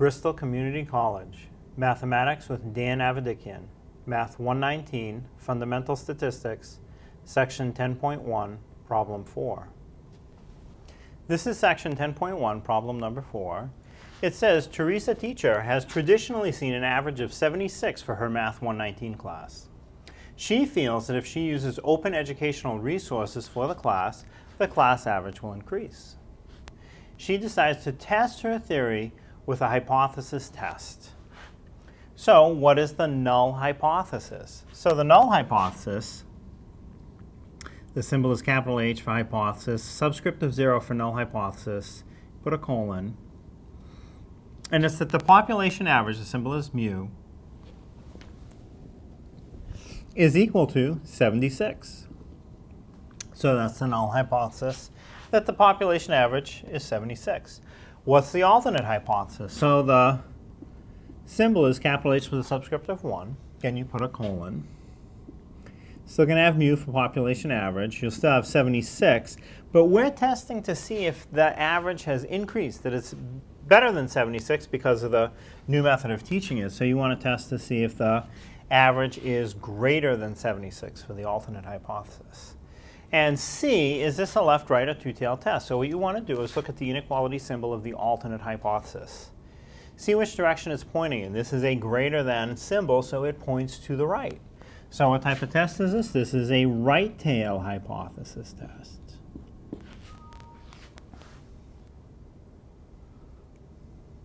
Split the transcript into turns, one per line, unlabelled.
Bristol Community College, Mathematics with Dan Avedikian, Math 119, Fundamental Statistics, Section 10.1, Problem 4. This is Section 10.1, Problem number 4. It says, Teresa teacher has traditionally seen an average of 76 for her Math 119 class. She feels that if she uses open educational resources for the class, the class average will increase. She decides to test her theory with a hypothesis test. So what is the null hypothesis? So the null hypothesis, the symbol is capital H for hypothesis, subscript of 0 for null hypothesis, put a colon, and it's that the population average, the symbol is mu, is equal to 76. So that's the null hypothesis, that the population average is 76. What's the alternate hypothesis? So the symbol is capital H with a subscript of 1. Again, you put a colon. Still going to have mu for population average. You'll still have 76. But we're testing to see if the average has increased, that it's better than 76 because of the new method of teaching it. So you want to test to see if the average is greater than 76 for the alternate hypothesis. And C, is this a left, right, or two-tailed test? So what you want to do is look at the inequality symbol of the alternate hypothesis. See which direction it's pointing in. This is a greater than symbol, so it points to the right. So what type of test is this? This is a right tail hypothesis test.